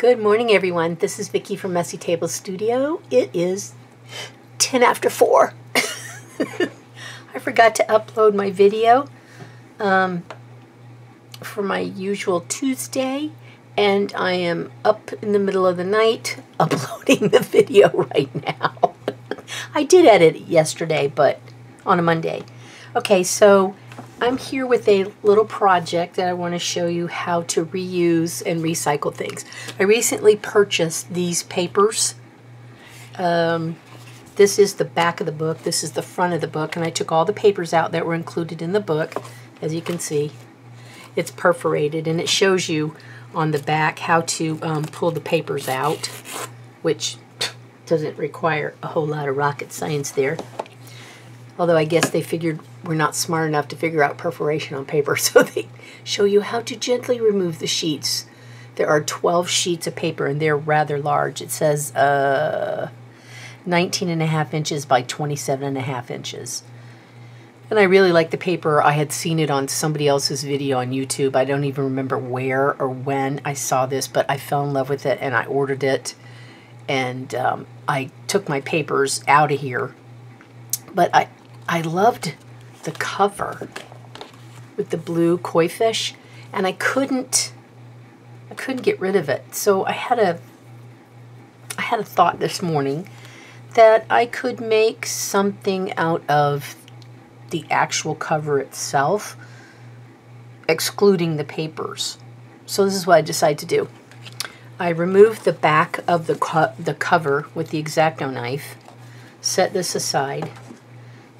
Good morning, everyone. This is Vicki from Messy Table Studio. It is 10 after 4. I forgot to upload my video um, for my usual Tuesday, and I am up in the middle of the night uploading the video right now. I did edit it yesterday, but on a Monday. Okay, so I'm here with a little project that I want to show you how to reuse and recycle things. I recently purchased these papers. Um, this is the back of the book. This is the front of the book. And I took all the papers out that were included in the book. As you can see, it's perforated. And it shows you on the back how to um, pull the papers out, which doesn't require a whole lot of rocket science there. Although I guess they figured we're not smart enough to figure out perforation on paper, so they show you how to gently remove the sheets. There are 12 sheets of paper, and they're rather large. It says uh, 19 and a half inches by 27 and a half inches. And I really like the paper. I had seen it on somebody else's video on YouTube. I don't even remember where or when I saw this, but I fell in love with it and I ordered it. And um, I took my papers out of here. But I, I loved the cover with the blue koi fish and I couldn't I couldn't get rid of it. So I had a I had a thought this morning that I could make something out of the actual cover itself excluding the papers. So this is what I decided to do. I removed the back of the co the cover with the X-Acto knife, set this aside,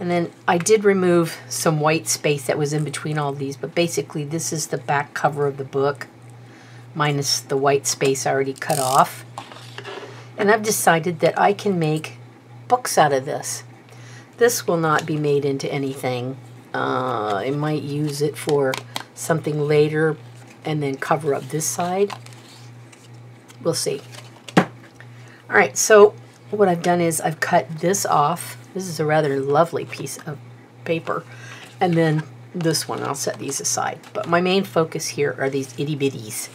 and then I did remove some white space that was in between all these, but basically this is the back cover of the book, minus the white space I already cut off. And I've decided that I can make books out of this. This will not be made into anything. Uh, I might use it for something later and then cover up this side. We'll see. All right, so what I've done is I've cut this off this is a rather lovely piece of paper. And then this one, I'll set these aside. But my main focus here are these itty bitties.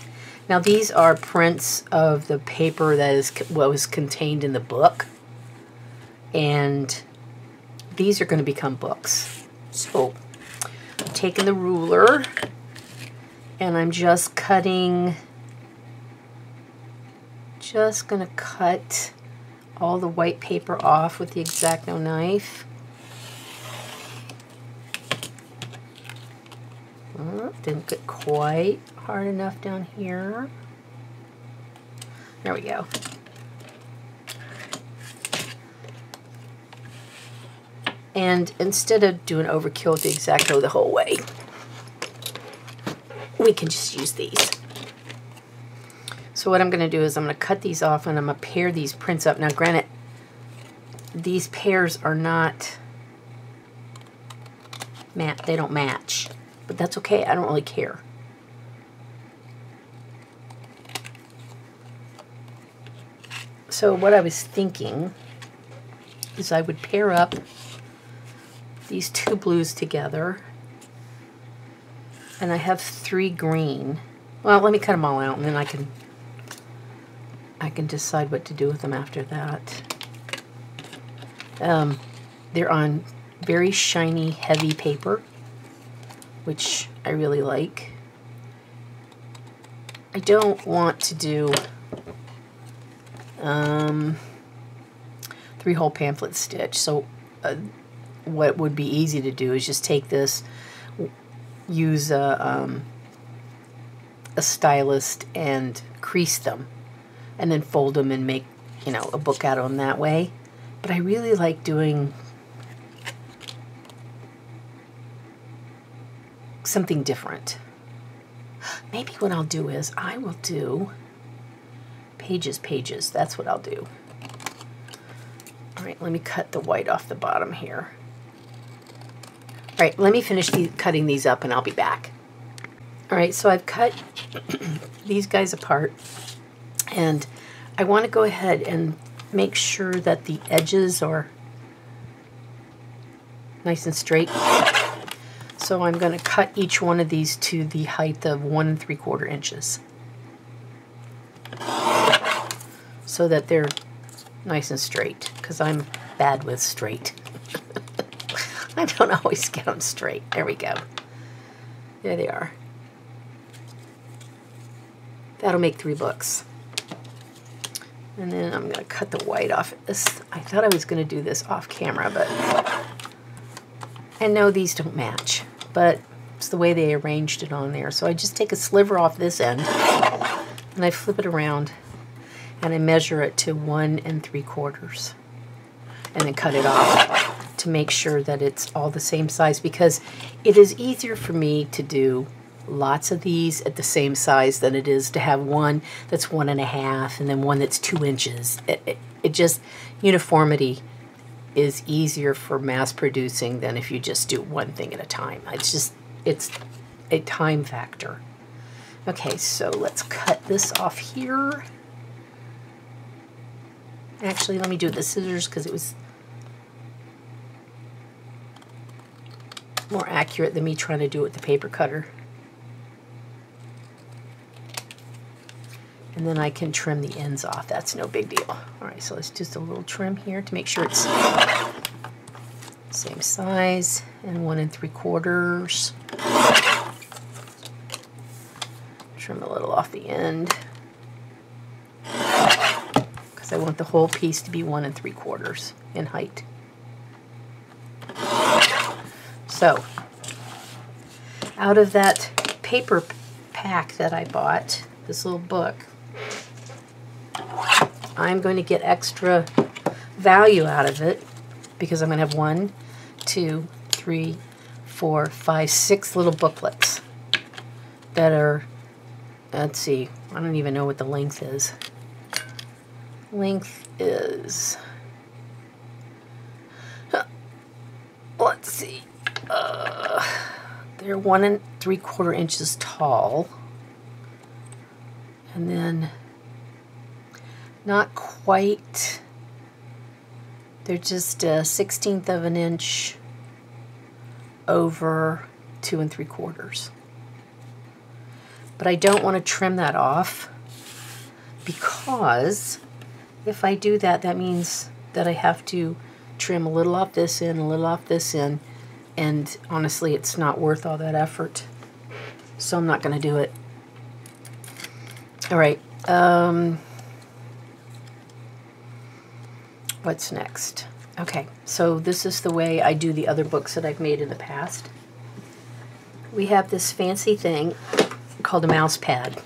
Now these are prints of the paper that is what was contained in the book. And these are going to become books. So I'm taking the ruler and I'm just cutting, just going to cut all the white paper off with the X-Acto knife. Oh, didn't get quite hard enough down here. There we go. And instead of doing overkill with the X-Acto the whole way, we can just use these. So what I'm going to do is I'm going to cut these off and I'm going to pair these prints up. Now granted, these pairs are not mat they don't match. But that's okay, I don't really care. So what I was thinking is I would pair up these two blues together and I have three green. Well, let me cut them all out and then I can I can decide what to do with them after that. Um, they're on very shiny, heavy paper, which I really like. I don't want to do um, three-hole pamphlet stitch, so uh, what would be easy to do is just take this, use a, um, a stylist and crease them and then fold them and make, you know, a book out of them that way. But I really like doing something different. Maybe what I'll do is I will do pages, pages. That's what I'll do. All right, let me cut the white off the bottom here. All right, let me finish the, cutting these up and I'll be back. All right, so I've cut these guys apart. And I want to go ahead and make sure that the edges are nice and straight. So I'm going to cut each one of these to the height of one and three quarter inches. so that they're nice and straight because I'm bad with straight. I don't always get them straight. There we go. There they are. That'll make three books. And then I'm going to cut the white off this. I thought I was going to do this off camera, but... And no, these don't match, but it's the way they arranged it on there. So I just take a sliver off this end, and I flip it around, and I measure it to one and three quarters, and then cut it off to make sure that it's all the same size, because it is easier for me to do lots of these at the same size than it is to have one that's one and a half and then one that's two inches. It, it, it just, uniformity is easier for mass producing than if you just do one thing at a time. It's just, it's a time factor. Okay, so let's cut this off here. Actually, let me do it the scissors because it was more accurate than me trying to do it with the paper cutter. And then I can trim the ends off. That's no big deal. All right, so let's just a little trim here to make sure it's same size and one and three quarters. Trim a little off the end because I want the whole piece to be one and three quarters in height. So, out of that paper pack that I bought, this little book, I'm going to get extra value out of it because I'm going to have one, two, three, four, five, six little booklets that are, let's see, I don't even know what the length is. Length is, let's see, uh, they're one and three quarter inches tall. And then not quite. They're just a sixteenth of an inch over two and three quarters. But I don't want to trim that off because if I do that, that means that I have to trim a little off this end, a little off this end, and honestly, it's not worth all that effort. So I'm not going to do it. All right. Um, what's next? Okay, so this is the way I do the other books that I've made in the past. We have this fancy thing called a mouse pad.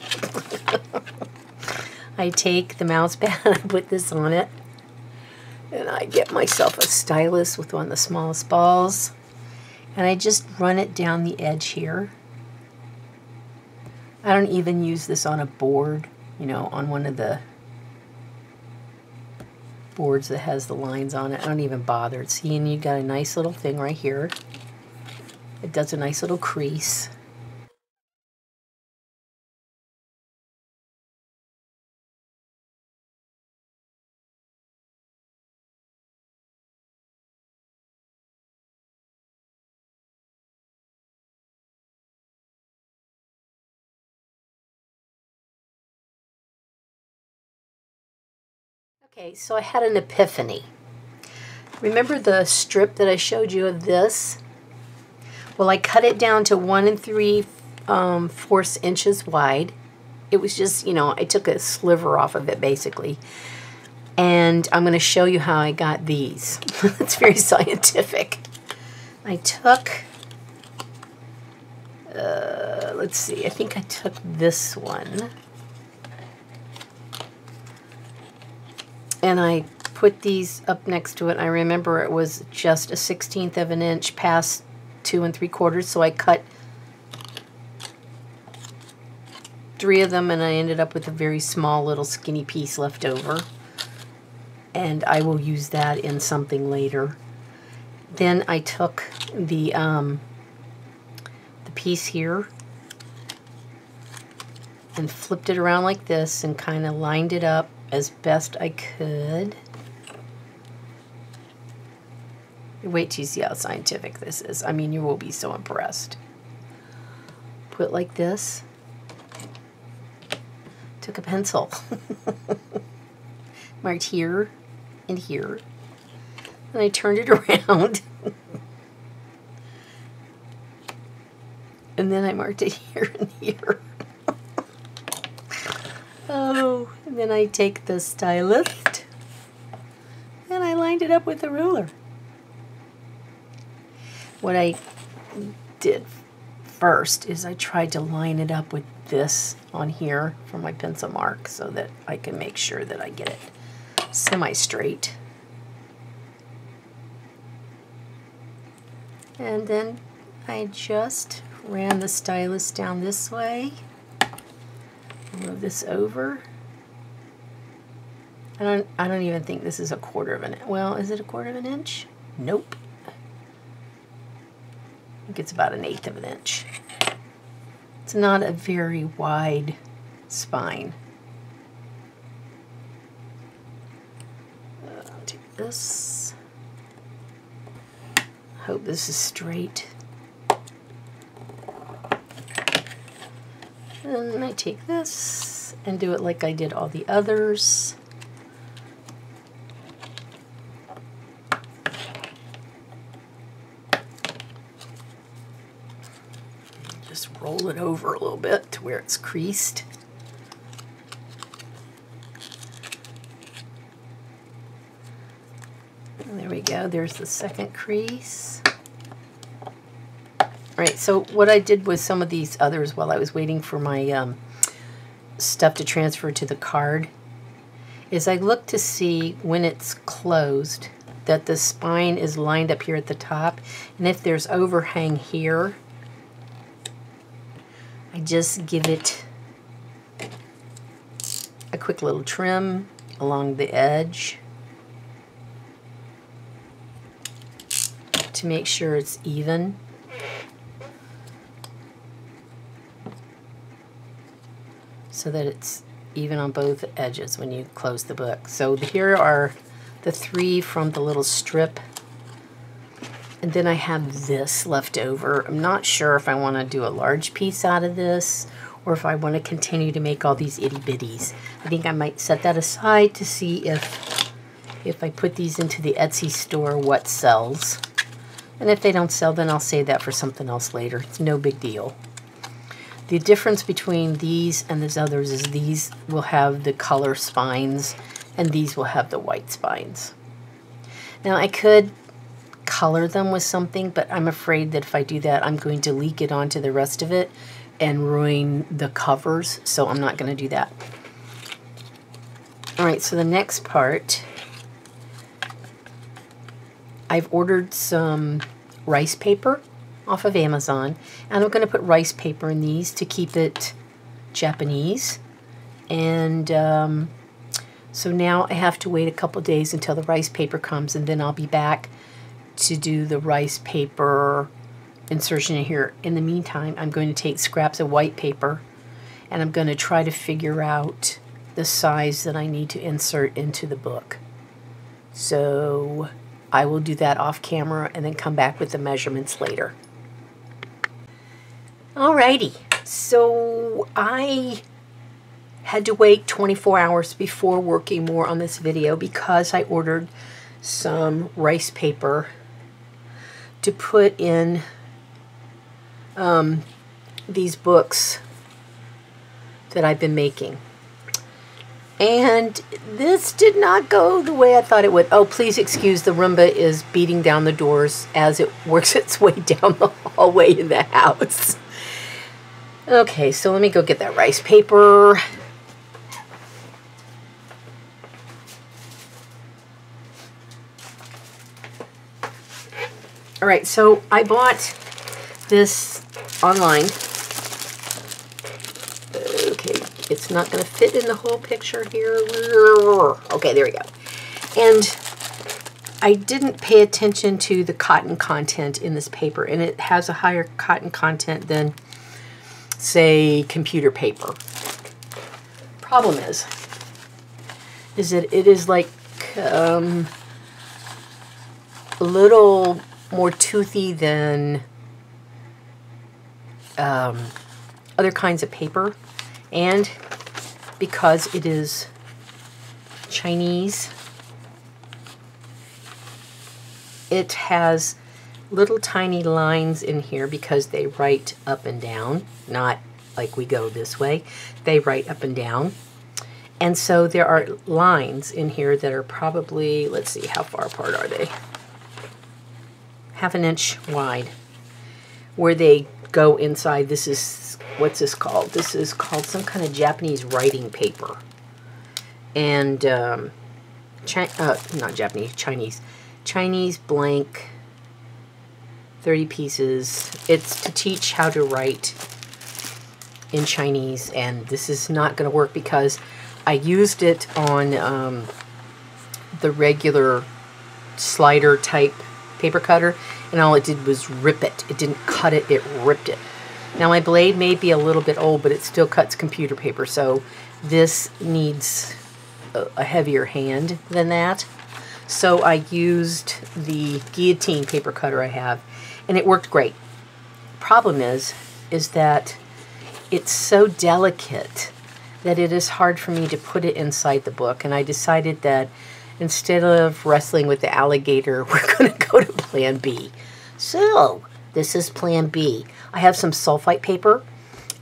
I take the mouse pad I put this on it. And I get myself a stylus with one of the smallest balls. And I just run it down the edge here. I don't even use this on a board, you know, on one of the boards that has the lines on it. I don't even bother. See, and you got a nice little thing right here. It does a nice little crease. Okay, so I had an epiphany. Remember the strip that I showed you of this? Well, I cut it down to one and three um, fourths inches wide. It was just, you know, I took a sliver off of it basically. And I'm going to show you how I got these. it's very scientific. I took, uh, let's see, I think I took this one. And I put these up next to it. I remember it was just a 16th of an inch past two and three quarters, so I cut three of them and I ended up with a very small little skinny piece left over. And I will use that in something later. Then I took the, um, the piece here and flipped it around like this and kind of lined it up as best I could. Wait till you see how scientific this is. I mean, you will be so impressed. Put like this. Took a pencil. marked here and here. And I turned it around. and then I marked it here and here. oh, and then I take the stylus and I lined it up with the ruler. What I did first is I tried to line it up with this on here for my pencil mark so that I can make sure that I get it semi-straight. And then I just ran the stylus down this way, move this over. I don't, I don't even think this is a quarter of an inch. Well, is it a quarter of an inch? Nope. I think it's about an eighth of an inch. It's not a very wide spine. Take this. Hope this is straight. And I take this and do it like I did all the others. Just roll it over a little bit to where it's creased. And there we go, there's the second crease. All right, so what I did with some of these others while I was waiting for my um, stuff to transfer to the card is I look to see when it's closed that the spine is lined up here at the top and if there's overhang here just give it a quick little trim along the edge to make sure it's even. so that it's even on both edges when you close the book. So here are the three from the little strip. And then I have this left over. I'm not sure if I want to do a large piece out of this or if I want to continue to make all these itty bitties. I think I might set that aside to see if if I put these into the Etsy store what sells. And if they don't sell, then I'll save that for something else later. It's no big deal. The difference between these and these others is these will have the color spines and these will have the white spines. Now I could color them with something, but I'm afraid that if I do that, I'm going to leak it onto the rest of it and ruin the covers, so I'm not going to do that. All right, so the next part, I've ordered some rice paper off of Amazon. And I'm going to put rice paper in these to keep it Japanese. And um, so now I have to wait a couple days until the rice paper comes and then I'll be back to do the rice paper insertion in here. In the meantime, I'm going to take scraps of white paper and I'm going to try to figure out the size that I need to insert into the book. So I will do that off camera and then come back with the measurements later. Alrighty, so I had to wait 24 hours before working more on this video because I ordered some rice paper to put in um, these books that I've been making. And this did not go the way I thought it would. Oh, please excuse the Roomba is beating down the doors as it works its way down the hallway in the house. Okay, so let me go get that rice paper. All right, so I bought this online. Okay, it's not going to fit in the whole picture here. Okay, there we go. And I didn't pay attention to the cotton content in this paper, and it has a higher cotton content than say, computer paper. Problem is, is that it is like um, a little more toothy than um, other kinds of paper. And because it is Chinese. It has little tiny lines in here because they write up and down, not like we go this way. They write up and down. And so there are lines in here that are probably, let's see, how far apart are they? Half an inch wide, where they go inside. This is, what's this called? This is called some kind of Japanese writing paper. And, um, uh, not Japanese, Chinese. Chinese blank 30 pieces. It's to teach how to write in Chinese, and this is not going to work because I used it on um, the regular slider type paper cutter, and all it did was rip it. It didn't cut it, it ripped it. Now my blade may be a little bit old, but it still cuts computer paper, so this needs a, heavier hand than that. So I used the guillotine paper cutter I have, and it worked great. Problem is, is that it's so delicate that it is hard for me to put it inside the book. And I decided that instead of wrestling with the alligator, we're going to go to plan B. So, this is plan B. I have some sulfite paper,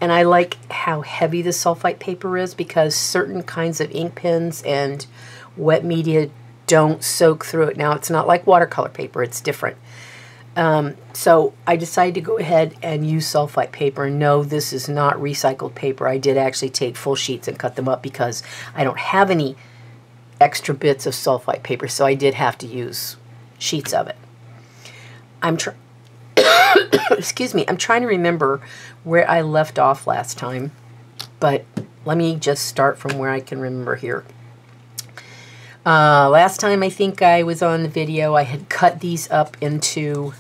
and I like how heavy the sulfite paper is because certain kinds of ink pens and wet media don't soak through it. Now, it's not like watercolor paper, it's different. Um, so I decided to go ahead and use sulfite paper. No, this is not recycled paper. I did actually take full sheets and cut them up because I don't have any extra bits of sulfite paper, so I did have to use sheets of it. I'm trying, excuse me, I'm trying to remember where I left off last time, but let me just start from where I can remember here. Uh, last time I think I was on the video, I had cut these up into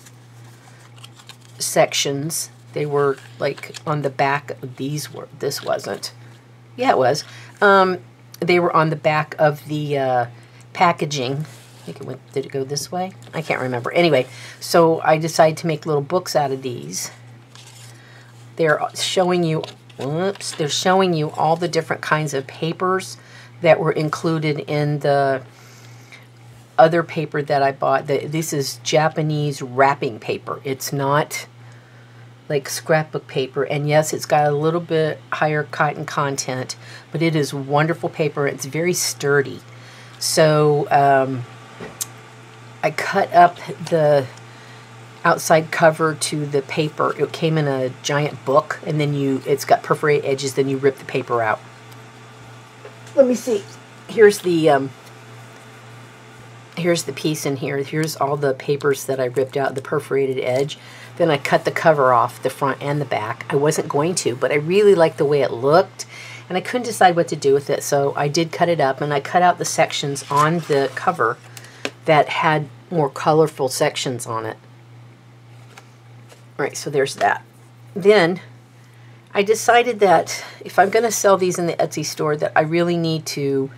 sections. They were like on the back. Of these were. This wasn't. Yeah, it was. Um, they were on the back of the uh, packaging. I think it went. Did it go this way? I can't remember. Anyway, so I decided to make little books out of these. They're showing you. Whoops! They're showing you all the different kinds of papers that were included in the other paper that I bought. The, this is Japanese wrapping paper. It's not like scrapbook paper. And yes, it's got a little bit higher cotton content, but it is wonderful paper. It's very sturdy. So um, I cut up the outside cover to the paper. It came in a giant book, and then you it's got perforated edges. Then you rip the paper out. Let me see. Here's the um, here's the piece in here. Here's all the papers that I ripped out, the perforated edge. Then I cut the cover off, the front and the back. I wasn't going to, but I really liked the way it looked, and I couldn't decide what to do with it, so I did cut it up, and I cut out the sections on the cover that had more colorful sections on it. All right, so there's that. Then I decided that if I'm going to sell these in the Etsy store, that I really need to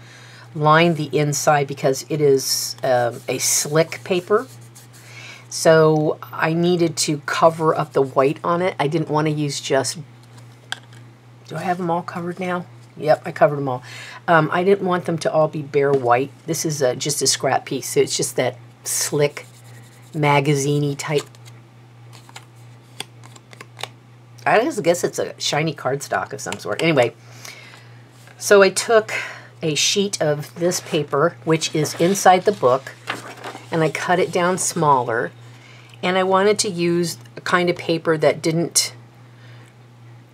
line the inside because it is um, a slick paper. So I needed to cover up the white on it. I didn't want to use just, do I have them all covered now? Yep, I covered them all. Um, I didn't want them to all be bare white. This is a, just a scrap piece. So it's just that slick, magazine type. I guess it's a shiny cardstock of some sort. Anyway, so I took a sheet of this paper, which is inside the book, and I cut it down smaller. And I wanted to use a kind of paper that didn't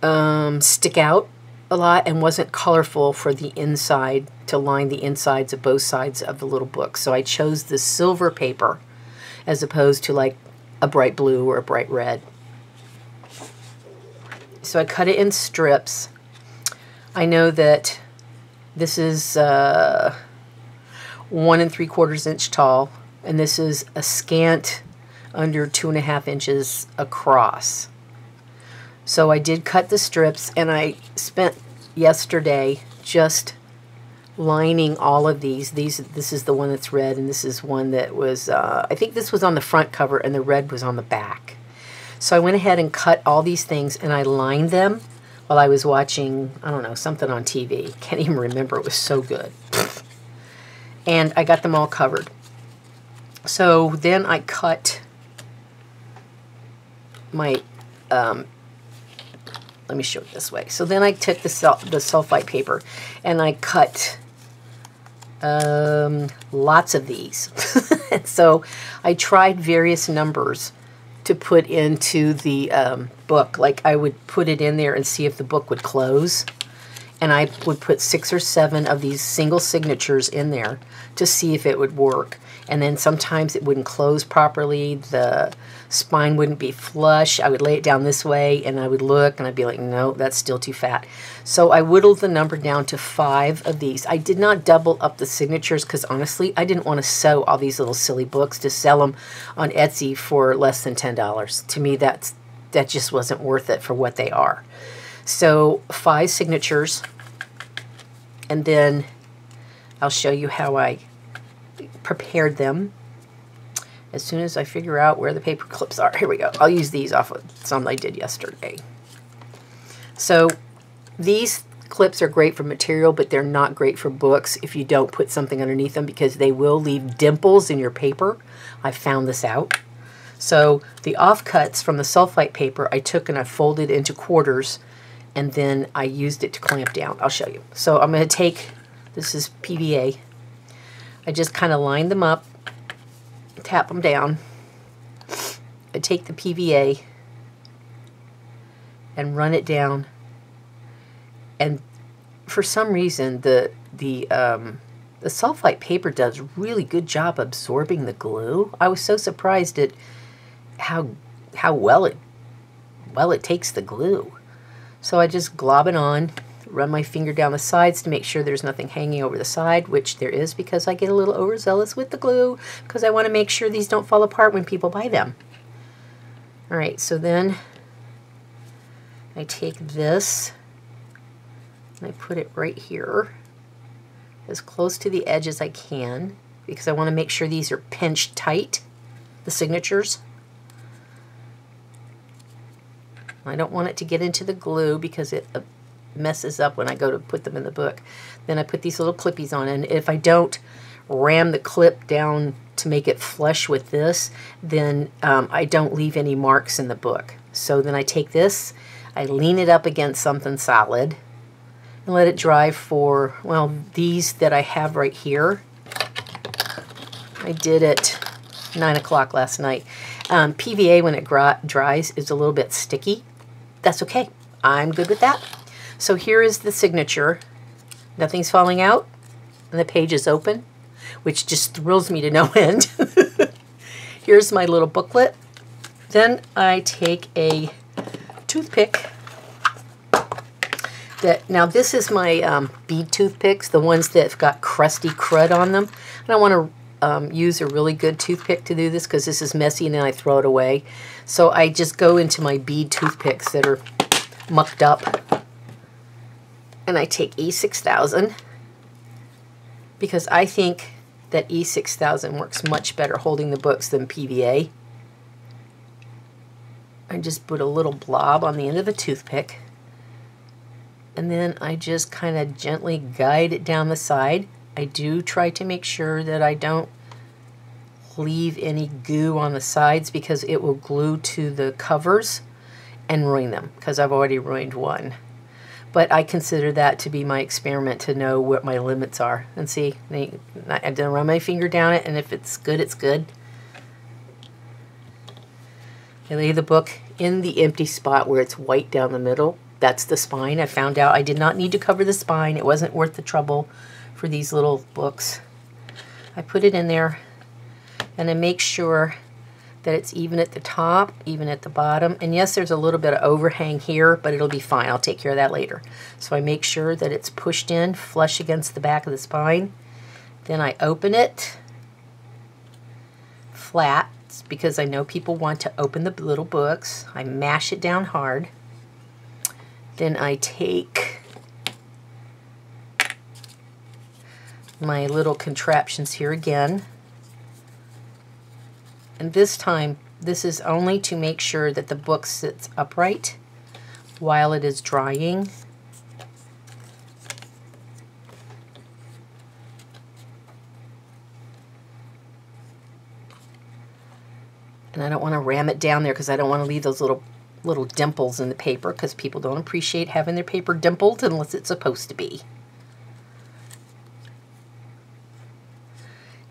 um, stick out a lot and wasn't colorful for the inside to line the insides of both sides of the little book. So I chose the silver paper as opposed to like a bright blue or a bright red. So I cut it in strips. I know that this is uh, one and three quarters inch tall, and this is a scant under two and a half inches across. So I did cut the strips, and I spent yesterday just lining all of these. These This is the one that's red, and this is one that was, uh, I think this was on the front cover, and the red was on the back. So I went ahead and cut all these things, and I lined them while I was watching, I don't know, something on TV. Can't even remember. It was so good. And I got them all covered. So then I cut my, um, let me show it this way. So then I took the, sul the sulfite paper and I cut um, lots of these. so I tried various numbers to put into the um, book. Like I would put it in there and see if the book would close. And I would put six or seven of these single signatures in there to see if it would work and then sometimes it wouldn't close properly. The spine wouldn't be flush. I would lay it down this way and I would look and I'd be like, no, that's still too fat. So I whittled the number down to five of these. I did not double up the signatures because honestly, I didn't want to sew all these little silly books to sell them on Etsy for less than $10. To me, that's that just wasn't worth it for what they are. So five signatures and then I'll show you how I prepared them. As soon as I figure out where the paper clips are, here we go. I'll use these off of some I did yesterday. So these clips are great for material, but they're not great for books if you don't put something underneath them because they will leave dimples in your paper. I found this out. So the offcuts from the sulfite paper I took and I folded into quarters and then I used it to clamp down. I'll show you. So I'm going to take, this is PVA, I just kind of line them up, tap them down. I take the PVA and run it down. And for some reason, the the um, the sulfite paper does really good job absorbing the glue. I was so surprised at how how well it well it takes the glue. So I just glob it on run my finger down the sides to make sure there's nothing hanging over the side, which there is because I get a little overzealous with the glue because I want to make sure these don't fall apart when people buy them. All right, so then I take this and I put it right here as close to the edge as I can because I want to make sure these are pinched tight, the signatures. I don't want it to get into the glue because it messes up when I go to put them in the book. Then I put these little clippies on, and if I don't ram the clip down to make it flush with this, then um, I don't leave any marks in the book. So then I take this, I lean it up against something solid, and let it dry for, well, these that I have right here. I did it 9 o'clock last night. Um, PVA, when it dries, is a little bit sticky. That's okay. I'm good with that. So here is the signature. Nothing's falling out, and the page is open, which just thrills me to no end. Here's my little booklet. Then I take a toothpick. That Now this is my um, bead toothpicks, the ones that have got crusty crud on them. And I want to um, use a really good toothpick to do this because this is messy and then I throw it away. So I just go into my bead toothpicks that are mucked up and I take E6000 because I think that E6000 works much better holding the books than PVA. I just put a little blob on the end of the toothpick and then I just kind of gently guide it down the side. I do try to make sure that I don't leave any goo on the sides because it will glue to the covers and ruin them because I've already ruined one. But I consider that to be my experiment to know what my limits are. And see, I don't run my finger down it, and if it's good, it's good. I lay the book in the empty spot where it's white down the middle. That's the spine. I found out I did not need to cover the spine. It wasn't worth the trouble for these little books. I put it in there and I make sure that it's even at the top, even at the bottom. And yes, there's a little bit of overhang here, but it'll be fine. I'll take care of that later. So I make sure that it's pushed in flush against the back of the spine. Then I open it flat because I know people want to open the little books. I mash it down hard. Then I take my little contraptions here again. And this time, this is only to make sure that the book sits upright while it is drying. And I don't want to ram it down there because I don't want to leave those little little dimples in the paper because people don't appreciate having their paper dimpled unless it's supposed to be.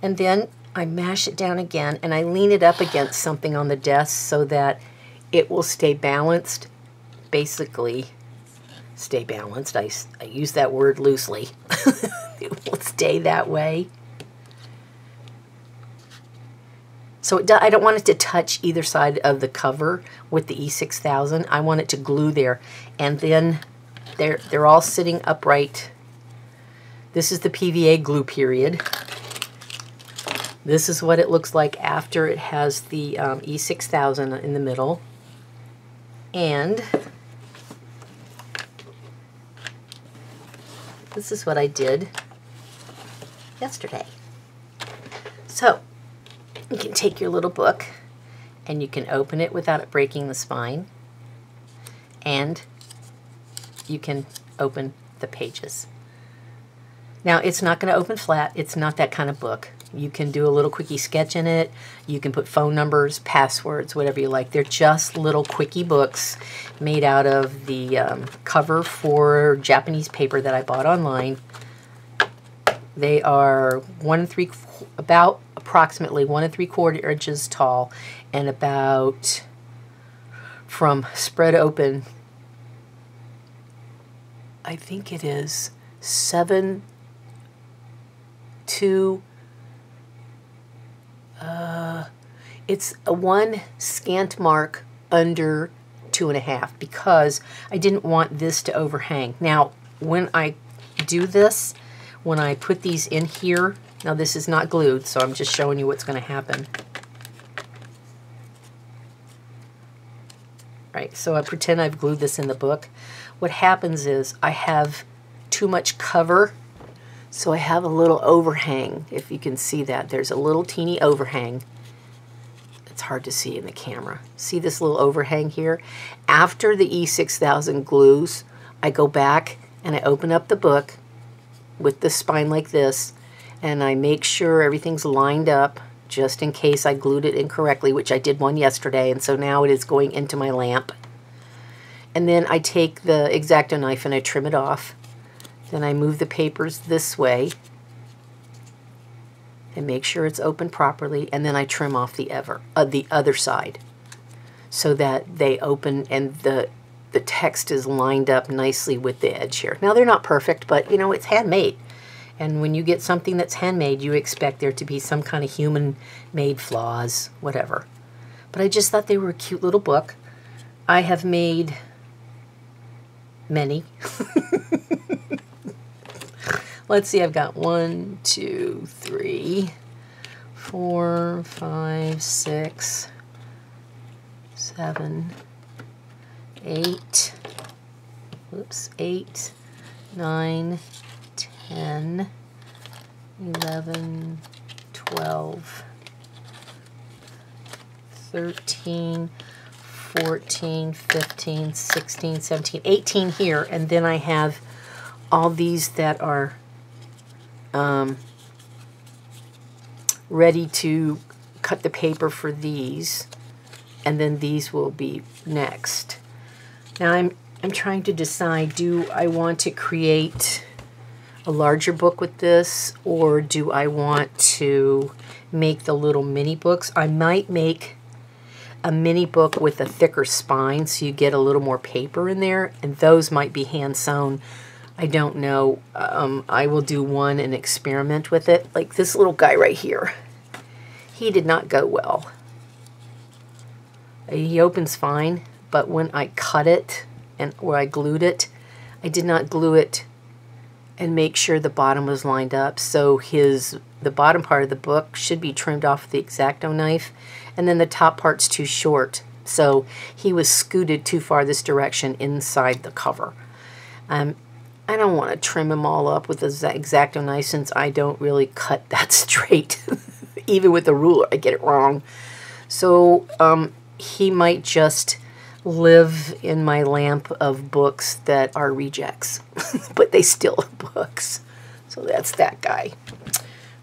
And then I mash it down again and I lean it up against something on the desk so that it will stay balanced. Basically, stay balanced. I, I use that word loosely. it will stay that way. So do, I don't want it to touch either side of the cover with the E6000. I want it to glue there. And then they're, they're all sitting upright. This is the PVA glue period. This is what it looks like after it has the um, E6000 in the middle. And this is what I did yesterday. So you can take your little book and you can open it without it breaking the spine and you can open the pages. Now it's not going to open flat. It's not that kind of book. You can do a little quickie sketch in it. You can put phone numbers, passwords, whatever you like. They're just little quickie books made out of the um, cover for Japanese paper that I bought online. They are one and three, about approximately one and three quarter inches tall and about from spread open, I think it is seven to uh, it's a one scant mark under two and a half because I didn't want this to overhang. Now, when I do this, when I put these in here, now this is not glued, so I'm just showing you what's going to happen. Right, so I pretend I've glued this in the book. What happens is I have too much cover so I have a little overhang, if you can see that. There's a little teeny overhang. It's hard to see in the camera. See this little overhang here? After the E6000 glues, I go back and I open up the book with the spine like this, and I make sure everything's lined up just in case I glued it incorrectly, which I did one yesterday, and so now it is going into my lamp. And then I take the X-Acto knife and I trim it off. Then I move the papers this way and make sure it's open properly and then I trim off the ever uh, the other side so that they open and the the text is lined up nicely with the edge here. Now they're not perfect, but you know, it's handmade. And when you get something that's handmade, you expect there to be some kind of human made flaws, whatever. But I just thought they were a cute little book. I have made many. Let's see, I've got one, two, three, four, five, six, seven, eight, whoops, eight, nine, ten, eleven, twelve, thirteen, 14, 15, 16, 17, 18 here, and then I have all these that are um, ready to cut the paper for these and then these will be next. Now I'm I'm trying to decide do I want to create a larger book with this or do I want to make the little mini books? I might make a mini book with a thicker spine so you get a little more paper in there and those might be hand sewn I don't know. Um, I will do one and experiment with it. Like this little guy right here. He did not go well. He opens fine, but when I cut it and where I glued it, I did not glue it and make sure the bottom was lined up. So his the bottom part of the book should be trimmed off with the X-Acto knife, and then the top part's too short. So he was scooted too far this direction inside the cover. Um, I don't want to trim them all up with the X-Acto knife since I don't really cut that straight. Even with the ruler, I get it wrong. So um, he might just live in my lamp of books that are rejects, but they still are books. So that's that guy.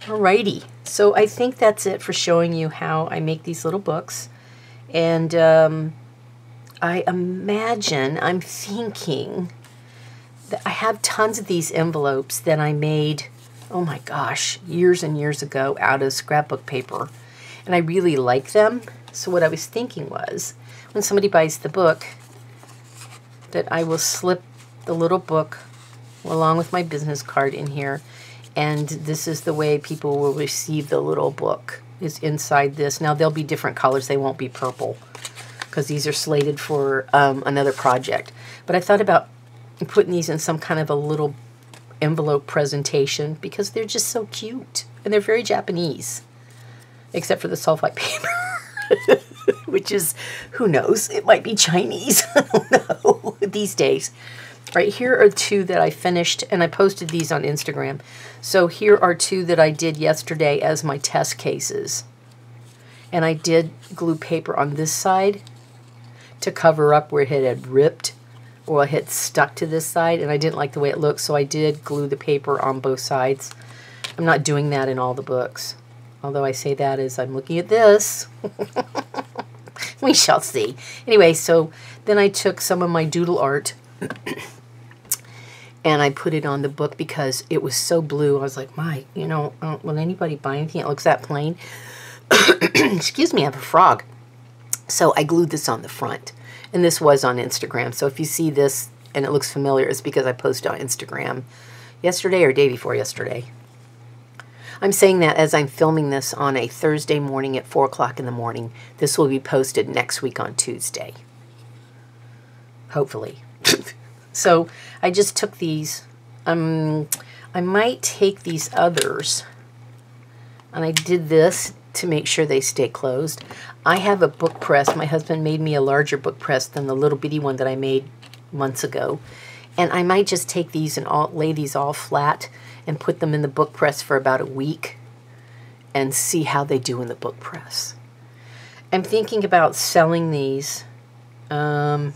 Alrighty, so I think that's it for showing you how I make these little books. And um, I imagine, I'm thinking I have tons of these envelopes that I made, oh my gosh, years and years ago out of scrapbook paper. And I really like them. So what I was thinking was, when somebody buys the book, that I will slip the little book along with my business card in here. And this is the way people will receive the little book is inside this. Now they'll be different colors. They won't be purple because these are slated for um, another project. But I thought about putting these in some kind of a little envelope presentation because they're just so cute and they're very Japanese, except for the sulfite paper, which is, who knows, it might be Chinese. I don't know these days. Right here are two that I finished, and I posted these on Instagram. So here are two that I did yesterday as my test cases. And I did glue paper on this side to cover up where it had ripped or it had stuck to this side, and I didn't like the way it looked, so I did glue the paper on both sides. I'm not doing that in all the books, although I say that as I'm looking at this. we shall see. Anyway, so then I took some of my doodle art and I put it on the book because it was so blue. I was like, my, you know, will anybody buy anything that looks that plain? Excuse me, I have a frog. So I glued this on the front. And this was on Instagram. So if you see this and it looks familiar, it's because I posted on Instagram yesterday or day before yesterday. I'm saying that as I'm filming this on a Thursday morning at 4 o'clock in the morning. This will be posted next week on Tuesday. Hopefully. So I just took these. Um, I might take these others. And I did this to make sure they stay closed. I have a book press. My husband made me a larger book press than the little bitty one that I made months ago. And I might just take these and all, lay these all flat and put them in the book press for about a week and see how they do in the book press. I'm thinking about selling these um,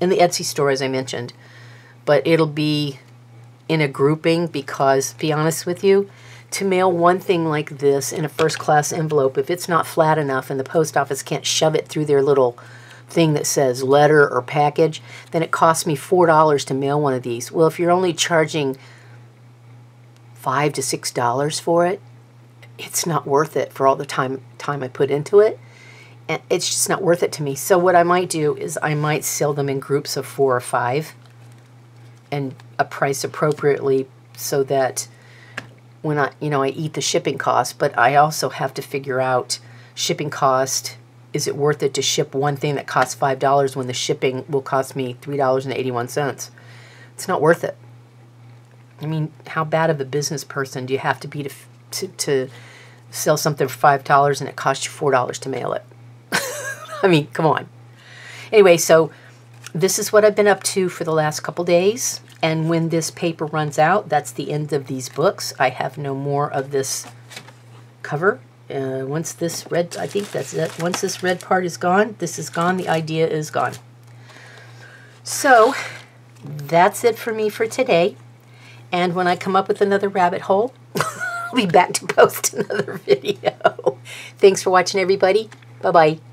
in the Etsy store, as I mentioned but it'll be in a grouping because, to be honest with you, to mail one thing like this in a first class envelope, if it's not flat enough and the post office can't shove it through their little thing that says letter or package, then it costs me $4 to mail one of these. Well, if you're only charging 5 to $6 for it, it's not worth it for all the time time I put into it. And it's just not worth it to me. So what I might do is I might sell them in groups of 4 or 5 and a price appropriately so that when I, you know, I eat the shipping cost, but I also have to figure out shipping cost. Is it worth it to ship one thing that costs $5 when the shipping will cost me $3.81? It's not worth it. I mean, how bad of a business person do you have to be to, to, to sell something for $5 and it costs you $4 to mail it? I mean, come on. Anyway, so this is what I've been up to for the last couple days. And when this paper runs out, that's the end of these books. I have no more of this cover. Uh, once this red, I think that's it. Once this red part is gone, this is gone. The idea is gone. So that's it for me for today. And when I come up with another rabbit hole, I'll be back to post another video. Thanks for watching, everybody. Bye-bye.